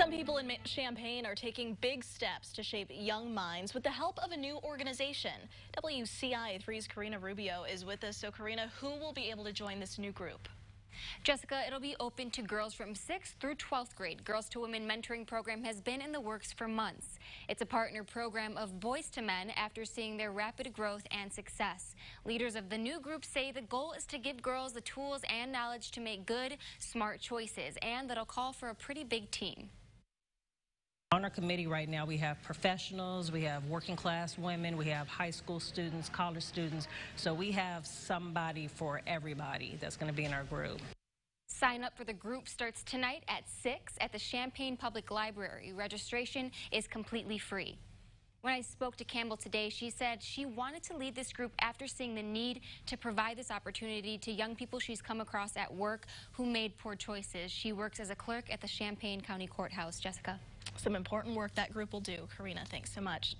Some people in Champaign are taking big steps to shape young minds with the help of a new organization. WCIA's Karina Rubio is with us. So, Karina, who will be able to join this new group? Jessica, it'll be open to girls from 6th through 12th grade. Girls to Women mentoring program has been in the works for months. It's a partner program of boys to Men after seeing their rapid growth and success. Leaders of the new group say the goal is to give girls the tools and knowledge to make good, smart choices, and that'll call for a pretty big team. On our committee right now, we have professionals, we have working class women, we have high school students, college students. So we have somebody for everybody that's going to be in our group. Sign up for the group starts tonight at 6 at the Champaign Public Library. Registration is completely free. When I spoke to Campbell today, she said she wanted to lead this group after seeing the need to provide this opportunity to young people she's come across at work who made poor choices. She works as a clerk at the Champaign County Courthouse. Jessica. Some important work that group will do. Karina, thanks so much.